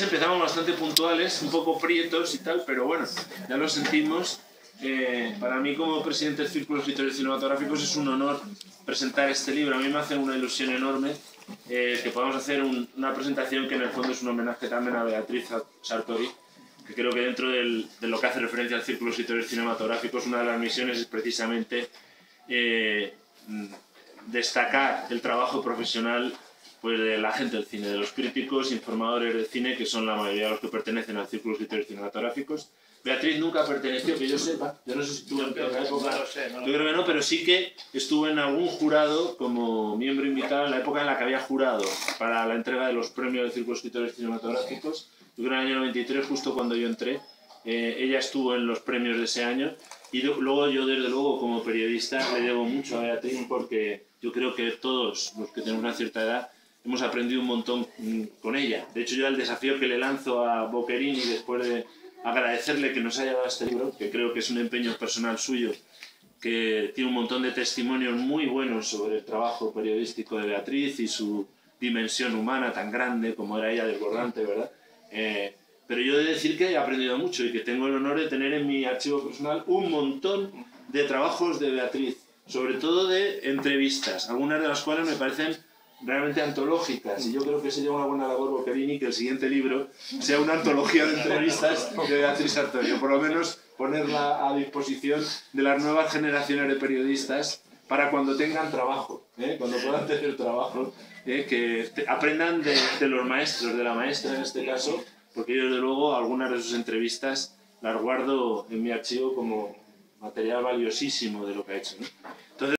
Empezamos bastante puntuales, un poco prietos y tal, pero bueno, ya lo sentimos. Eh, para mí como presidente del Círculo de Escritores Cinematográficos es un honor presentar este libro. A mí me hace una ilusión enorme eh, que podamos hacer una presentación que en el fondo es un homenaje también a Beatriz Sartori, que creo que dentro de lo que hace referencia al Círculo de Escritores Cinematográficos, una de las misiones es precisamente eh, destacar el trabajo profesional pues de la gente del cine, de los críticos, informadores del cine, que son la mayoría de los que pertenecen al Círculo de Escritores Cinematográficos. Beatriz nunca perteneció, que yo sepa, yo no sé si estuvo en aquella época, no sé, no yo creo que no, pero sí que estuvo en algún jurado como miembro invitado en la época en la que había jurado para la entrega de los premios del Círculo de Escritores Cinematográficos. Yo creo en el año 93, justo cuando yo entré, eh, ella estuvo en los premios de ese año y luego yo desde luego como periodista le debo mucho a Beatriz porque yo creo que todos los que tenemos una cierta edad hemos aprendido un montón con ella. De hecho, yo el desafío que le lanzo a Boccherini después de agradecerle que nos haya dado este libro, que creo que es un empeño personal suyo, que tiene un montón de testimonios muy buenos sobre el trabajo periodístico de Beatriz y su dimensión humana tan grande como era ella desbordante, ¿verdad? Eh, pero yo he de decir que he aprendido mucho y que tengo el honor de tener en mi archivo personal un montón de trabajos de Beatriz, sobre todo de entrevistas, algunas de las cuales me parecen realmente antológicas. Y yo creo que sería una buena labor Boccherini que el siguiente libro sea una antología de entrevistas de Beatriz Sartorio, por lo menos ponerla a disposición de las nuevas generaciones de periodistas para cuando tengan trabajo, ¿eh? cuando puedan tener trabajo, ¿eh? que aprendan de, de, los maestros, de la maestra en este caso, porque yo desde luego algunas de sus entrevistas las guardo en mi archivo como material valiosísimo de lo que ha hecho. ¿no?